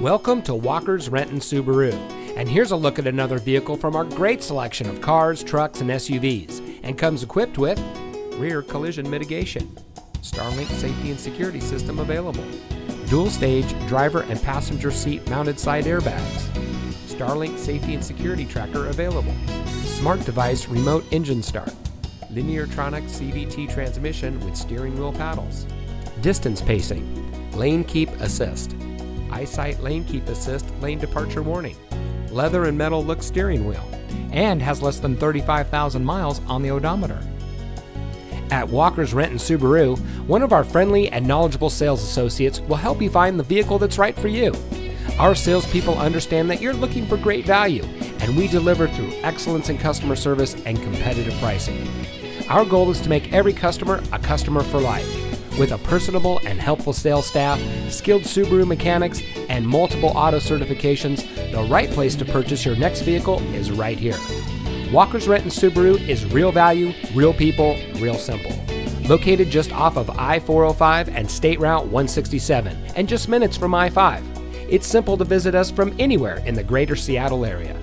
Welcome to Walker's Renton Subaru. And here's a look at another vehicle from our great selection of cars, trucks, and SUVs, and comes equipped with rear collision mitigation, Starlink safety and security system available, dual stage driver and passenger seat mounted side airbags, Starlink safety and security tracker available, smart device remote engine start, Lineartronic CVT transmission with steering wheel paddles, distance pacing, lane keep assist, eyesight lane keep assist lane departure warning, leather and metal look steering wheel, and has less than 35,000 miles on the odometer. At Walker's Renton Subaru, one of our friendly and knowledgeable sales associates will help you find the vehicle that's right for you. Our salespeople understand that you're looking for great value, and we deliver through excellence in customer service and competitive pricing. Our goal is to make every customer a customer for life. With a personable and helpful sales staff, skilled Subaru mechanics, and multiple auto certifications, the right place to purchase your next vehicle is right here. Walker's Renton Subaru is real value, real people, real simple. Located just off of I 405 and State Route 167, and just minutes from I 5. It's simple to visit us from anywhere in the greater Seattle area.